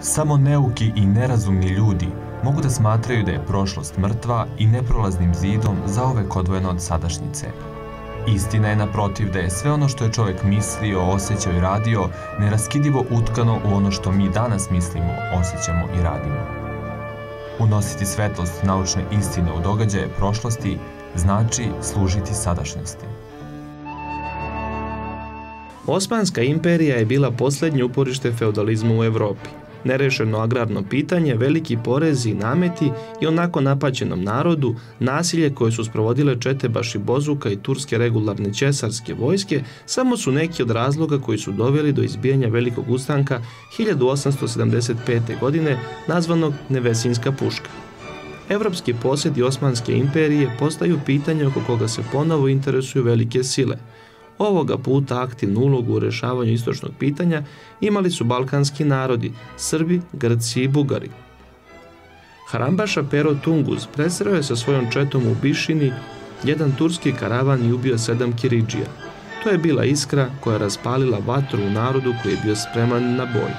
Samo neuki i nerazumni ljudi mogu da smatraju da je prošlost mrtva i neprolaznim zidom zaovek odvojena od sadašnjice. Istina je naprotiv da je sve ono što je čovek mislio, osjećao i radio neraskidivo utkano u ono što mi danas mislimo, osjećamo i radimo. Unositi svetlost naučne istine u događaje prošlosti znači služiti sadašnjosti. Osmanska imperija je bila posljednje uporište feudalizma u Evropi. Nerešeno agrarno pitanje, veliki porezi i nameti i onako napaćenom narodu, nasilje koje su sprovodile čete Baši Bozuka i turske regularne česarske vojske samo su neki od razloga koji su doveli do izbijanja velikog ustanka 1875. godine nazvanog Nevesinska puška. Evropski posjedi Osmanske imperije postaju pitanje oko koga se ponovo interesuju velike sile – Ovoga puta aktivnu ulogu u rešavanju istočnog pitanja imali su balkanski narodi, Srbi, Grci i Bugari. Harambaša Pero Tunguz presreo je sa svojom četom u Bišini jedan turski karavan i ubio sedam kiridžija. To je bila iskra koja je raspalila vatru u narodu koji je bio spreman na boj.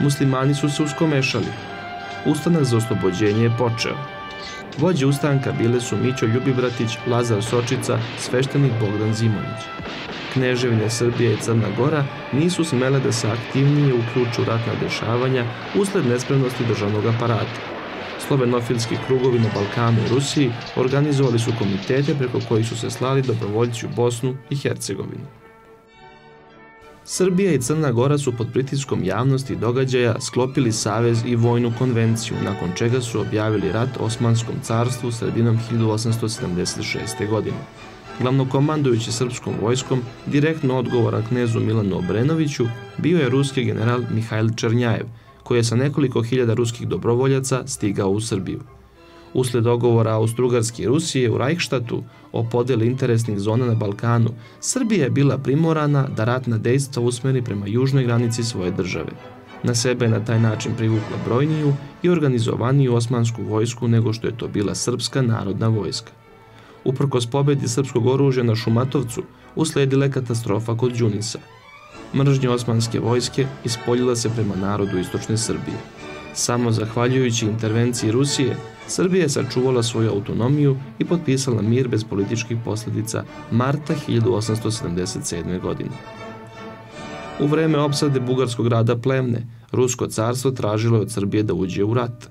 Muslimani su se uskomešali. Ustanak za oslobođenje je počeo. Vođe ustanka bile su Mićo Ljubibratić, Lazar Sočica, sveštenik Bogdan Zimović. Kneževine Srbije i Crna Gora nisu smele da se aktivnije uključu ratna dešavanja usled nespremnosti državnog aparata. Slovenofilski krugovi na Balkanu i Rusiji organizovali su komitete preko kojih su se slali dobrovoljci u Bosnu i Hercegovinu. Srbija i Crna Gora su pod pritiskom javnosti događaja sklopili savez i vojnu konvenciju, nakon čega su objavili rat Osmanskom carstvu sredinom 1876. godine. Glavnokomandujući srpskom vojskom, direktno odgovoran knezu Milanu Obrenoviću, bio je ruski general Mihajl Černjajev, koji je sa nekoliko hiljada ruskih dobrovoljaca stigao u Srbiju. Usled dogovora Austrougarske i Rusije u Rajhštatu o podeli interesnih zona na Balkanu, Srbija je bila primorana da ratna dejstva usmeri prema južnoj granici svoje države. Na sebe je na taj način privukla brojniju i organizovaniju osmansku vojsku nego što je to bila srpska narodna vojska. Uprkos pobedi srpskog oružja na Šumatovcu, usledila katastrofa kod Đunisa. Mržnja osmanske vojske ispoljila se prema narodu istočne Srbije. Samo zahvaljujući intervenciji Rusije, Srbija je sačuvala svoju autonomiju i potpisala mir bez političkih posljedica marta 1877. godine. U vreme opsade bugarskog grada Plemne, Rusko carstvo tražilo je od Srbije da uđe u rat.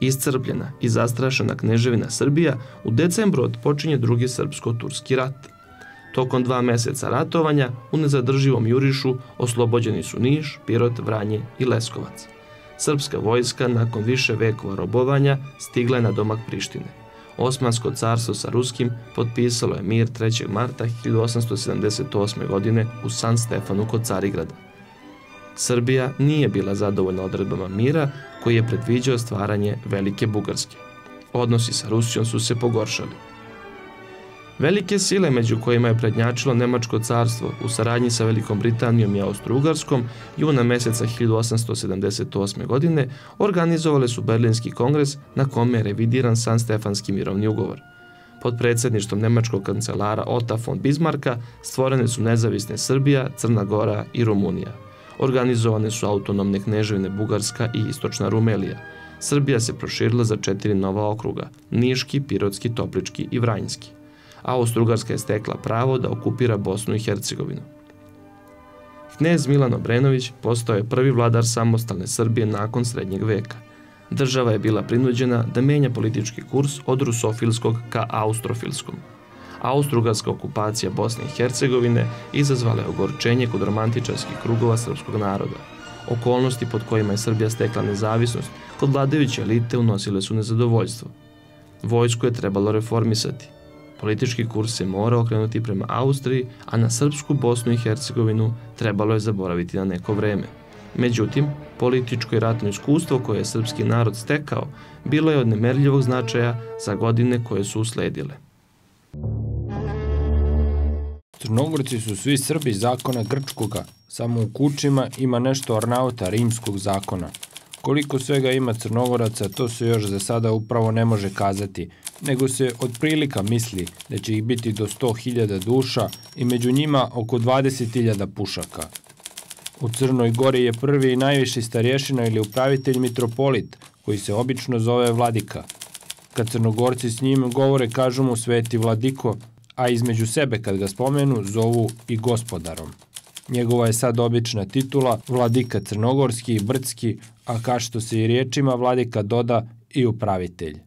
Iscrpljena i zastrašena kneževina Srbija u decembru odpočinje drugi srpsko-turski rat. Tokom dva meseca ratovanja u nezadrživom jurišu oslobođeni su Niš, Pirot, Vranje i Leskovac. Srpska vojska nakon više vekova robovanja stigla je na domak Prištine. Osmansko carstvo sa Ruskim potpisalo je mir 3. marta 1878. godine u San Stefanu kod Carigrada. Srbija nije bila zadovoljna odredbama mira koji je predviđao stvaranje Velike Bugarske. Odnosi sa Rusijom su se pogoršali. Velike sile među kojima je prednjačilo Nemačko carstvo u saradnji sa Velikom Britanijom i Austro-Ugarskom juna meseca 1878. godine organizovale su Berlinski kongres na kome je revidiran San Stefanski mirovni ugovor. Pod predsjedništvom nemačkog kancelara Ota von Bismarcka stvorene su nezavisne Srbija, Crna Gora i Rumunija. Organizovane su autonomne kneževine Bugarska i Istočna Rumelija. Srbija se proširila za četiri nova okruga, Niški, Pirotski, Toplički i Vranjski. Austro-Ugarska je stekla pravo da okupira Bosnu i Hercegovinu. Knez Milan Obrenović postao je prvi vladar samostalne Srbije nakon srednjeg veka. Država je bila prinuđena da menja politički kurs od rusofilskog ka austrofilskom. Austro-Ugarska okupacija Bosne i Hercegovine izazvala je ogorčenje kod romantičarskih krugova srpskog naroda. Okolnosti pod kojima je Srbija stekla nezavisnost kod vladajuće elite unosile su nezadovoljstvo. Vojsku je trebalo reformisati. Politički kurs se mora okrenuti prema Austriji, a na Srpsku Bosnu i Hercegovinu trebalo je zaboraviti na neko vreme. Međutim, političko i ratno iskustvo koje je srpski narod stekao bilo je od nemerljivog značaja za godine koje su usledile. Crnogorci su svi Srbi zakona grčkoga, samo u kućima ima nešto ornauta rimskog zakona. Koliko svega ima Crnogoraca, to se još za sada upravo ne može kazati, nego se od prilika misli da će ih biti do 100.000 duša i među njima oko 20.000 pušaka. U Crnoj Gori je prvi i najviši starješina ili upravitelj mitropolit, koji se obično zove vladika. Kad crnogorci s njim govore, kažu mu sveti vladiko, a između sebe kad ga spomenu zovu i gospodarom. Njegova je sad obična titula vladika crnogorski i brdski, a kao što se i riječima vladika doda i upravitelj.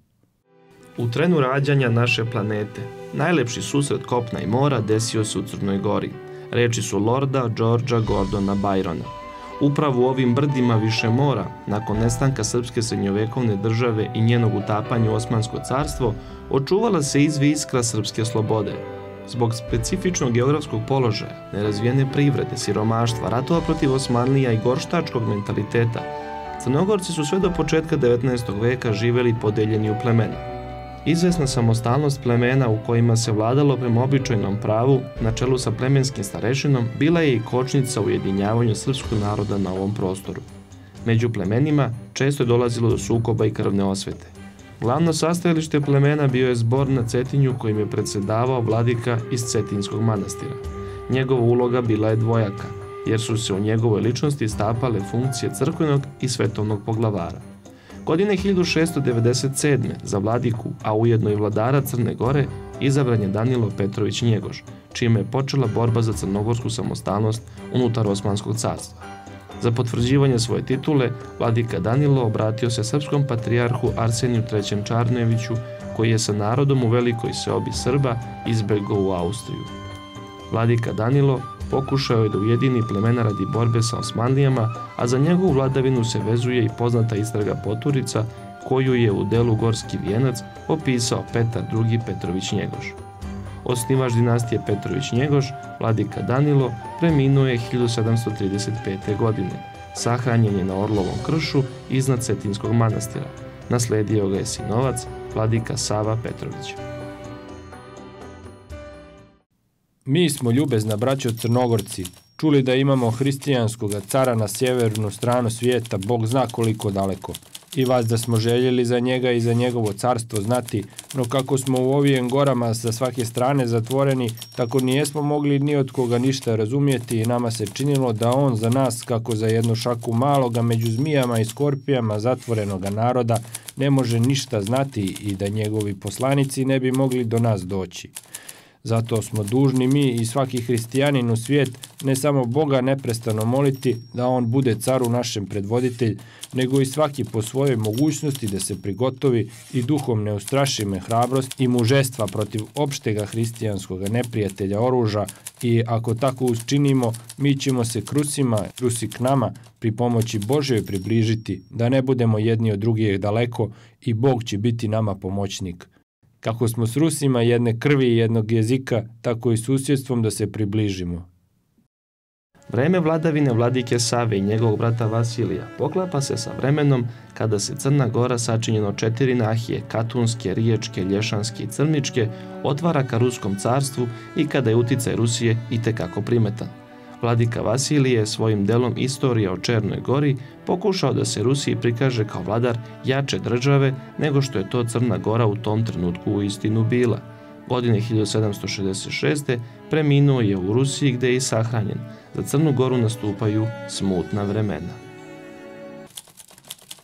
U trenu rađanja naše planete, najlepši susret kopna i mora desio se u Crnoj Gori. Reči su Lorda Georgia Gordona Byrona. Upravo u ovim brdima više mora, nakon nestanka srpske srednjovekovne države i njenog utapanja u Osmansko carstvo, očuvala se izvi iskra srpske slobode. Zbog specifičnog geografskog položaja, nerazvijene privrede, siromaštva, ratova protiv Osmanlija i gorštačkog mentaliteta, Crnogorci su sve do početka 19. veka živeli podeljeni u plemena. Izvesna samostalnost plemena u kojima se vladalo prema običajnom pravu, na čelu sa plemenskim starešinom, bila je i kočnica u ujedinjavanju srpskog naroda na ovom prostoru. Među plemenima često je dolazilo do sukoba i krvne osvete. Glavno sastajalište plemena bio je zbor na Cetinju kojim je predsedavao vladika iz Cetinskog manastira. Njegova uloga bila je dvojaka, jer su se u njegovoj ličnosti stapale funkcije crkvenog i svetovnog poglavara. Godine 1697. za vladiku, a ujedno i vladara Crne Gore, izabran je Danilo Petrović Njegoš, čime je počela borba za crnogorsku samostalnost unutar Osmanskog carstva. Za potvrđivanje svoje titule, vladika Danilo obratio se srpskom patrijarhu Arseniju III. Čarneviću, koji je sa narodom u velikoj seobi Srba izbegao u Austriju. Vladika Danilo pokušao je da ujedini plemena radi borbe sa Osmanlijama, a za njegovu vladavinu se vezuje i poznata istraga Poturica, koju je u delu Gorski vijenac opisao Petar II. Petrović Njegoš. Osnivač dinastije Petrović Njegoš, vladika Danilo, preminuo je 1735. godine. Sahranjen je na Orlovom kršu iznad Cetinskog manastira. Nasledio ga je sinovac, vladika Sava Petrović. Mi smo ljubezna braćo Crnogorci, čuli da imamo hristijanskog cara na sjevernu stranu svijeta, Bog zna koliko daleko. I vas da smo željeli za njega i za njegovo carstvo znati, no kako smo u ovim gorama sa svake strane zatvoreni, tako nijesmo mogli ni od koga ništa razumijeti i nama se činilo da on za nas, kako za jednu šaku maloga među zmijama i skorpijama zatvorenoga naroda, ne može ništa znati i da njegovi poslanici ne bi mogli do nas doći. Zato smo dužni mi i svaki hristijanin u svijet ne samo Boga neprestano moliti da On bude car u našem predvoditelj, nego i svaki po svojoj mogućnosti da se prigotovi i duhom ne ustraši me hrabrost i mužestva protiv opštega hristijanskog neprijatelja oruža i ako tako učinimo, mi ćemo se krusima, krusi k nama, pri pomoći Božoj približiti, da ne budemo jedni od drugih daleko i Bog će biti nama pomoćnik. Kako smo s Rusima jedne krvi i jednog jezika, tako i susjedstvom da se približimo. Vreme vladavine vladike Save i njegovog brata Vasilija poklapa se sa vremenom kada se Crna Gora sačinjeno četiri nahije, Katunske, Riječke, Lješanske i Crničke, otvara ka Ruskom carstvu i kada je uticaj Rusije i tekako primetan. Vladika Vasilije svojim delom Istorija o Černoj gori pokušao da se Rusiji prikaže kao vladar jače države nego što je to Crna Gora u tom trenutku u istinu bila. Godine 1766. preminuo je u Rusiji gde je i sahranjen. Za Crnu Goru nastupaju smutna vremena.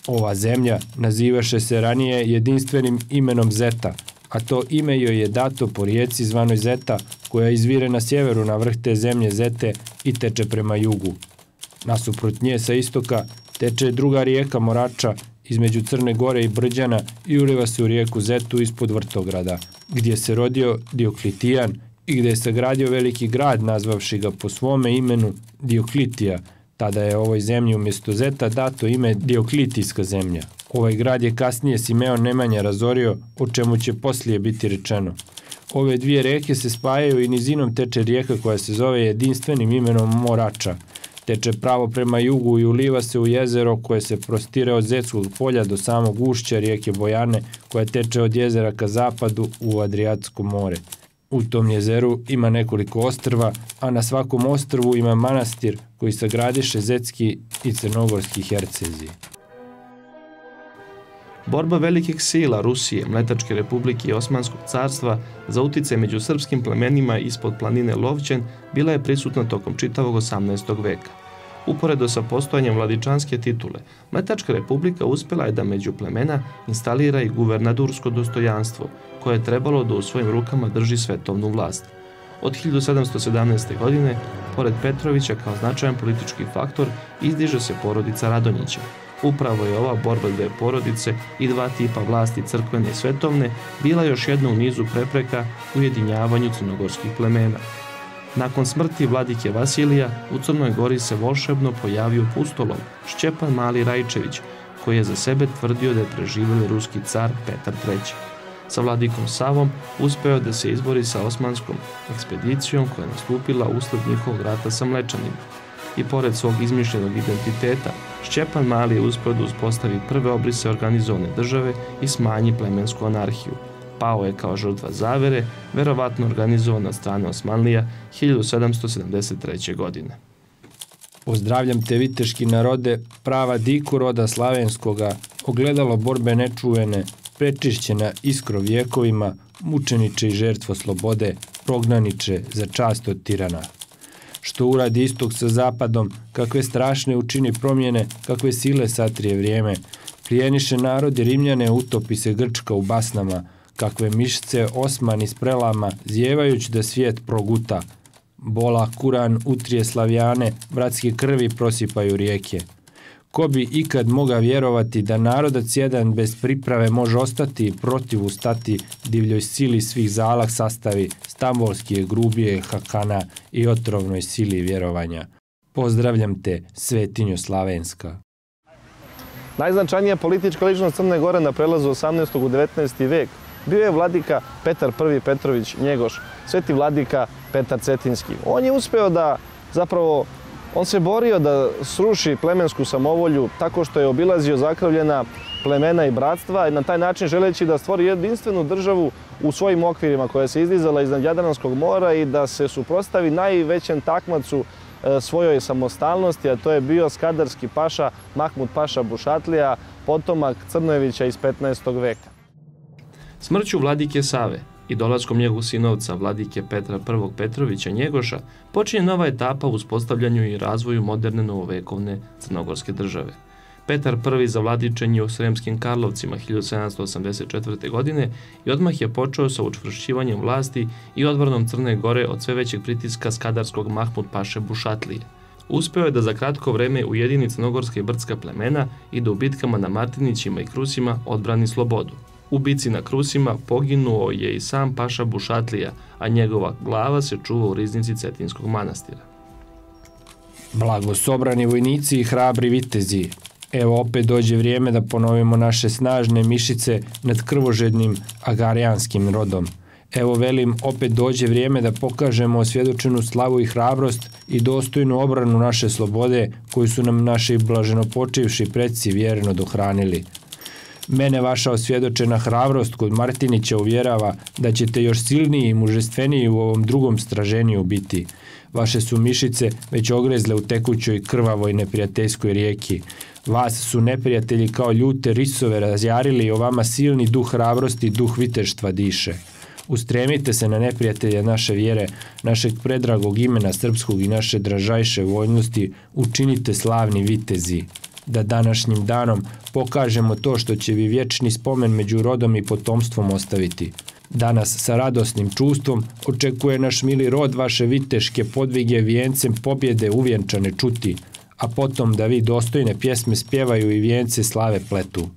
Ova zemlja nazivaše se ranije jedinstvenim imenom Zeta, a to ime joj je dato po rijeci zvanoj Zeta, koja izvire na sjeveru na vrh te zemlje Zete i teče prema jugu. Nasuprot nje sa istoka teče druga rijeka Morača između Crne Gore i Brđana i uliva se u rijeku Zetu ispod Vrtograda, gdje se rodio Dioklitijan i gdje je sagradio veliki grad nazvavši ga po svome imenu Dioklitija. Tada je ovoj zemlji umjesto Zeta dato ime Dioklitijska zemlja. Ovaj grad je kasnije Simeon Nemanja razorio, o čemu će poslije biti rečeno. Ove dvije reke se spajaju i nizinom teče rijeka koja se zove jedinstvenim imenom Morača. Teče pravo prema jugu i uliva se u jezero koje se prostire od Zetskog polja do samog ušća rijeke Bojane koja teče od jezera ka zapadu u Adriatsko more. U tom jezeru ima nekoliko ostrva, a na svakom ostrvu ima manastir koji sagradiše zetski i crnogorski hercezi. Borba velikih sila Rusije, Mletačke republike i Osmanskog carstva za utice među srpskim plemenima ispod planine Lovćen bila je prisutna tokom čitavog 18. veka. Uporedo sa postojanjem vladičanske titule, Mletačka republika uspela je da među plemena instalira i guvernadursko dostojanstvo, koje je trebalo da u svojim rukama drži svetovnu vlast. Od 1717. godine, pored Petrovića kao značajan politički faktor, izdiže se porodica Radonjića. Upravo je ova borba dve porodice i dva tipa vlasti crkvene i svetovne bila još jedna u nizu prepreka u jedinjavanju crnogorskih plemena. Nakon smrti vladike Vasilija, u Crnoj Gori se volšebno pojavio pustolom Šćepan Mali Rajčević, koji je za sebe tvrdio da je preživeli ruski car Petar III. Sa vladikom Savom uspeo da se izbori sa osmanskom ekspedicijom koja je nastupila usled njihovog rata sa Mlečanima. I pored svog izmišljenog identiteta, Šćepan Mali je uspeo da uspostavi prve obrise organizovane države i smanji plemensku anarhiju, pao je kao žrtva zavere, verovatno organizovan od strane Osmanlija 1773. godine. Pozdravljam te viteški narode, prava diku roda slavenskoga, ogledalo borbe nečuvene, prečišćena iskro vjekovima, mučeniče i žrtvo slobode, prognaniče za čast od tirana. Što uradi istog sa zapadom, kakve strašne učini promjene, kakve sile satrije vrijeme, plijeniše narodi Rimljane, utopi se Grčka u basnama, kakve mišce Osman iz prelama, zjevajući da svijet proguta. Bola Kuran utrije slavijane, bratske krvi prosipaju rijeke. Ko bi ikad moga vjerovati da narodac jedan bez priprave može ostati protiv ustati divljoj sili svih zalah sastavi, stambolski grubije hakana i otrovnoj sili vjerovanja. Pozdravljam te, svetinjo Slavenska. Najznačajnija politička ličnost Crne Gore na prelazu 18. u 19. vek bio je vladika Petar I. Petrović Njegoš, sveti vladika Petar Cetinski. On je uspeo da zapravo On se borio da sruši plemensku samovolju tako što je obilazio zakravljena plemena i bratstva i na taj način želeći da stvori jedinstvenu državu u svojim okvirima koja se izdizala iznad Jadranskog mora i da se suprostavi najvećem takmacu e, svojoj samostalnosti, a to je bio skadarski paša Mahmud Paša Bušatlija, potomak Crnojevića iz 15. veka. Smrću vladike Save i dolaskom njegovog sinovca, vladike Petra I. Petrovića Njegoša, počinje nova etapa u uspostavljanju i razvoju moderne novovekovne crnogorske države. Petar I za vladičenje u Sremskim Karlovcima 1784. godine i odmah je počeo sa učvršćivanjem vlasti i odbranom Crne Gore od sve većeg pritiska skadarskog Mahmud Paše Bušatlije. Uspeo je da za kratko vreme ujedini crnogorske i brdska plemena i da u bitkama na Martinićima i Krusima odbrani slobodu. U bici na Krusima poginuo je i sam Paša Bušatlija, a njegova glava se čuva u riznici Cetinskog manastira. Blagosobrani vojnici i hrabri vitezi, evo opet dođe vrijeme da ponovimo naše snažne mišice nad krvožednim agarijanskim rodom. Evo velim, opet dođe vrijeme da pokažemo osvjedočenu slavu i hrabrost i dostojnu obranu naše slobode koju su nam naši blaženo počivši predsi vjerno dohranili. Mene vaša osvjedočena hrabrost kod Martinića uvjerava da ćete još silniji i mužestveniji u ovom drugom straženiju biti. Vaše su mišice već ogrezle u tekućoj krvavoj neprijateljskoj rijeki. Vas su neprijatelji kao ljute risove razjarili i o vama silni duh hrabrosti i duh viteštva diše. Ustremite se na neprijatelje naše vjere, našeg predragog imena srpskog i naše dražajše vojnosti, učinite slavni vitezi da današnjim danom pokažemo to što će vi vječni spomen među rodom i potomstvom ostaviti. Danas sa radosnim čustvom očekuje naš mili rod vaše viteške podvige vijencem pobjede uvjenčane čuti, a potom da vi dostojne pjesme spjevaju i vijence slave pletu.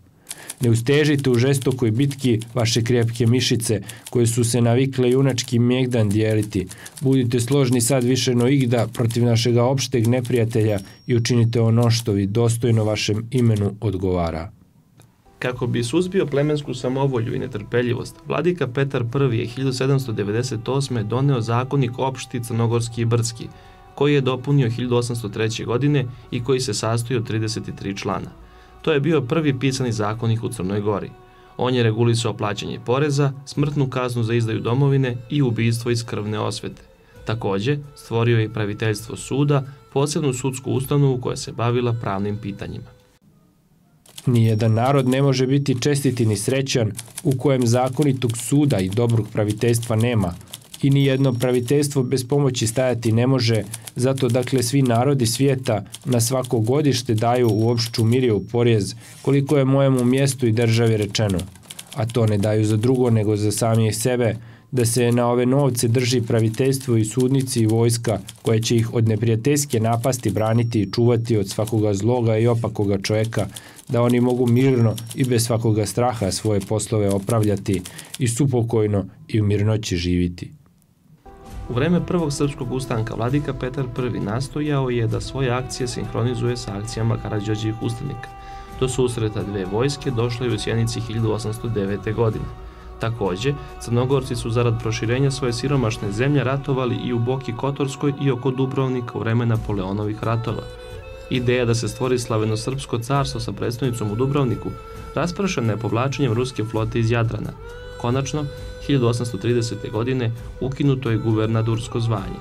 Ne ustežite u žestokoj bitki vaše krepke mišice koje su se navikle junački mjegdan dijeliti. Budite složni sad više no igda protiv našega opšteg neprijatelja i učinite ono što vi dostojno vašem imenu odgovara. Kako bi suzbio plemensku samovolju i netrpeljivost, vladika Petar I je 1798. doneo zakonik opšti crnogorski i brdski, koji je dopunio 1803. godine i koji se sastoji od 33 člana. To je bio prvi pisani zakonik u Crnoj Gori. On je regulisao plaćanje poreza, smrtnu kaznu za izdaju domovine i ubistvo iz krvne osvete. Takođe, stvorio je praviteljstvo suda, posebnu sudsku ustanovu koja se bavila pravnim pitanjima. Nijedan narod ne može biti čestiti ni srećan u kojem zakonitog suda i dobrog praviteljstva nema, i ni jedno praviteljstvo bez pomoći stajati ne može, zato dakle svi narodi svijeta na svako godište daju u opšću miriju porjez koliko je mojemu mjestu i državi rečeno, a to ne daju za drugo nego za samih sebe, da se na ove novce drži praviteljstvo i sudnici i vojska koje će ih od neprijateljske napasti braniti i čuvati od svakoga zloga i opakoga čovjeka, da oni mogu mirno i bez svakoga straha svoje poslove opravljati i supokojno i u mirnoći živiti. U vreme prvog srpskog ustanka vladika Petar I nastojao je da svoje akcije sinhronizuje sa akcijama Karadžođih ustanika. Do susreta dve vojske došle u Sjenici 1809. godine. Takođe, Crnogorci su zarad proširenja svoje siromašne zemlje ratovali i u Boki Kotorskoj i oko Dubrovnika u vreme Napoleonovih ratova. Ideja da se stvori slaveno-srpsko carstvo sa predstavnicom u Dubrovniku rasprašena je povlačenjem ruske flote iz Jadrana. Konačno, 1830. godine ukinuto je guvernadursko zvanje.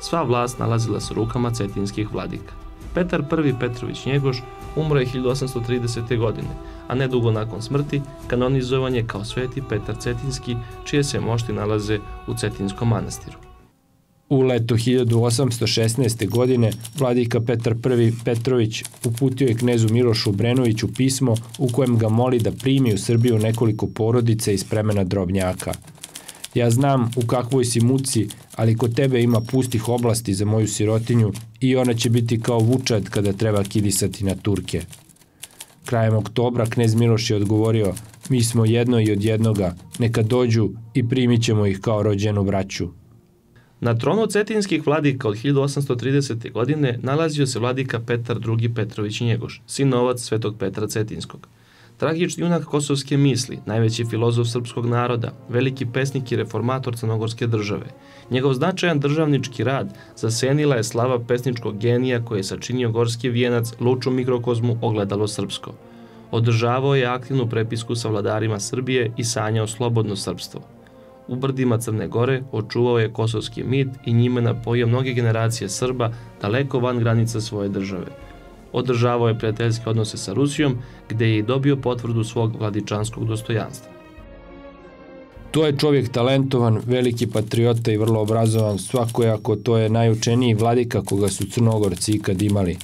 Sva vlast nalazila se rukama cetinskih vladika. Petar I Petrović Njegoš umro je 1830. godine, a nedugo nakon smrti kanonizovan je kao sveti Petar Cetinski, čije se mošti nalaze u Cetinskom manastiru. U leto 1816. godine vladika Petar I Petrović uputio je knezu Milošu Brenoviću pismo u kojem ga moli da primi u Srbiju nekoliko porodice iz premena drobnjaka. Ja znam u kakvoj si muci, ali kod tebe ima pustih oblasti za moju sirotinju i ona će biti kao vučad kada treba kidisati na Turke. Krajem oktobra knez Miloš je odgovorio, mi smo jedno i od jednoga, neka dođu i primit ćemo ih kao rođenu braću. Na tronu cetinskih vladika od 1830. godine nalazio se vladika Petar II. Petrović Njegoš, sinovac svetog Petra Cetinskog. Tragični junak kosovske misli, najveći filozof srpskog naroda, veliki pesnik i reformator crnogorske države. Njegov značajan državnički rad zasenila je slava pesničkog genija koji je sačinio gorski vijenac luču mikrokozmu ogledalo srpsko. Održavao je aktivnu prepisku sa vladarima Srbije i sanjao slobodno srpstvo u brdima Crne Gore očuvao je kosovski mit i njime napojio mnoge generacije Srba daleko van granica svoje države. Održavao je prijateljske odnose sa Rusijom, gde je i dobio potvrdu svog vladičanskog dostojanstva. To je čovjek talentovan, veliki patriota i vrlo obrazovan, svakojako to je najučeniji vladika koga su Crnogorci ikad imali.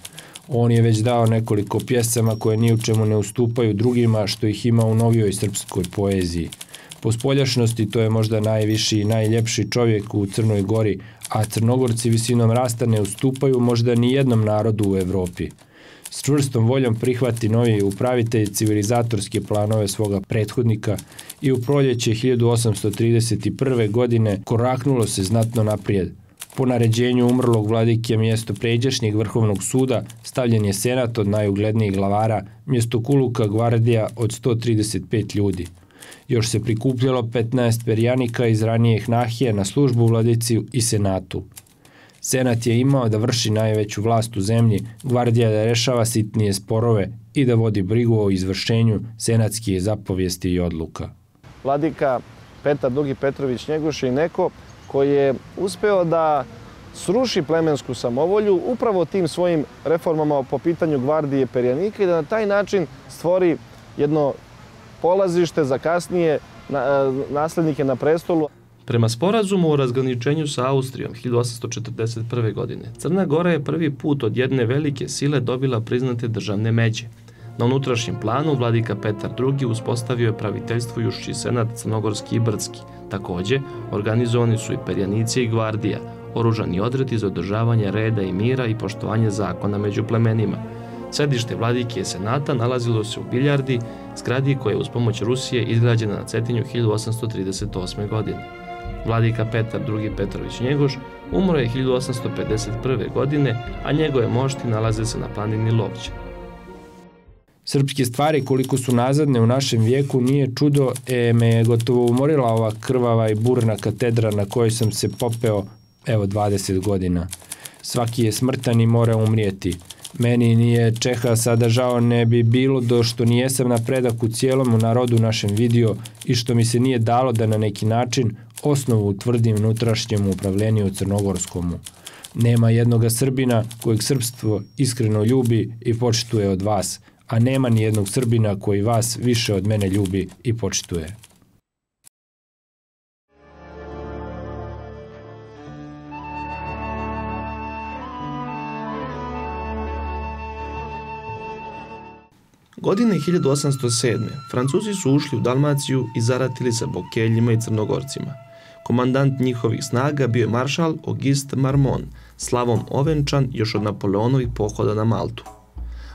On je već dao nekoliko pjesama koje ni u čemu ne ustupaju drugima što ih ima u novijoj srpskoj poeziji – Po spoljašnosti to je možda najviši i najljepši čovjek u Crnoj Gori, a Crnogorci visinom rasta ne ustupaju možda ni jednom narodu u Evropi. S čvrstom voljom prihvati novi upravitelj civilizatorske planove svoga prethodnika i u proljeće 1831. godine koraknulo se znatno naprijed. Po naređenju umrlog vladike mjesto pređašnjeg vrhovnog suda stavljen je senat od najuglednijih glavara, mjesto kuluka gvardija od 135 ljudi – još se prikupljalo 15 perjanika iz ranijih nahije na službu vladici i senatu. Senat je imao da vrši najveću vlast u zemlji, gvardija da rešava sitnije sporove i da vodi brigu o izvršenju senatskih zapovijesti i odluka. Vladika Petar Dugi Petrović Njegoš je neko koji je uspeo da sruši plemensku samovolju upravo tim svojim reformama po pitanju gvardije perjanika i da na taj način stvori jedno polazište za kasnije e, naslednike na prestolu. Prema sporazumu o razgraničenju sa Austrijom 1841. godine, Crna Gora je prvi put od jedne velike sile dobila priznate državne međe. Na unutrašnjem planu vladika Petar II. uspostavio je praviteljstvujući senat Crnogorski i Brdski. Takođe, organizovani su i perjanici i gvardija, oružani odredi za održavanje reda i mira i poštovanje zakona među plemenima – Sedište vladike senata nalazilo se u Biljardi, zgradi koja je uz pomoć Rusije izgrađena na Cetinju 1838. godine. Vladika Petar II. Petrović Njegoš umro je 1851. godine, a njegove mošti nalaze se na planini Lovća. Srpske stvari koliko su nazadne u našem vijeku nije čudo, e, me je gotovo umorila ova krvava i burna katedra na kojoj sam se popeo, evo 20 godina. Svaki je smrtan i mora umrijeti. Meni nije Čeha sada žao ne bi bilo do što nijesam napredak u cijelom narodu našem vidio i što mi se nije dalo da na neki način osnovu utvrdim unutrašnjem upravljenju crnogorskomu. Nema jednoga Srbina kojeg srpstvo iskreno ljubi i počituje od vas, a nema ni jednog Srbina koji vas više od mene ljubi i počituje. Godine 1807. Francuzi su ušli u Dalmaciju i zaratili sa Bokeljima i Crnogorcima. Komandant njihovih snaga bio je maršal Auguste Marmon, slavom ovenčan još od Napoleonovih pohoda na Maltu.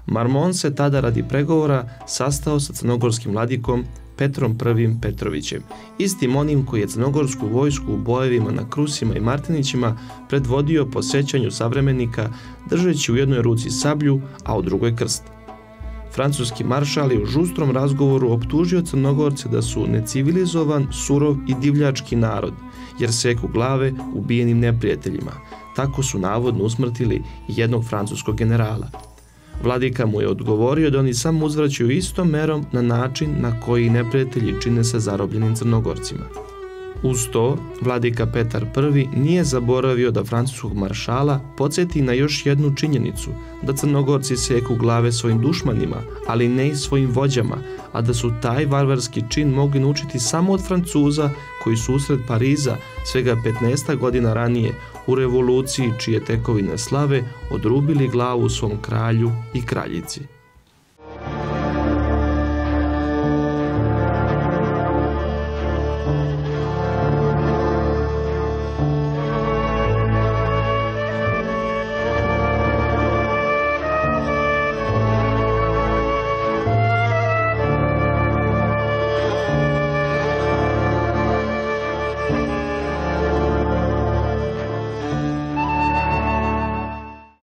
Marmon se tada radi pregovora sastao sa crnogorskim vladikom Petrom I Petrovićem, istim onim koji je crnogorsku vojsku u bojevima na Krusima i Martinićima predvodio po sećanju savremenika držeći u jednoj ruci sablju, a u drugoj krst. Francuski maršal je u žustrom razgovoru optužio Crnogorce da su necivilizovan, surov i divljački narod, jer seku glave ubijenim neprijateljima. Tako su navodno usmrtili jednog francuskog generala. Vladika mu je odgovorio da oni samo uzvraćaju istom merom na način na koji neprijatelji čine sa zarobljenim crnogorcima. Uz to, vladika Petar I nije zaboravio da francuskog maršala podsjeti na još jednu činjenicu, da crnogorci seku glave svojim dušmanima, ali ne i svojim vođama, a da su taj varvarski čin mogli naučiti samo od Francuza koji su usred Pariza svega 15 godina ranije u revoluciji čije tekovine slave odrubili glavu svom kralju i kraljici.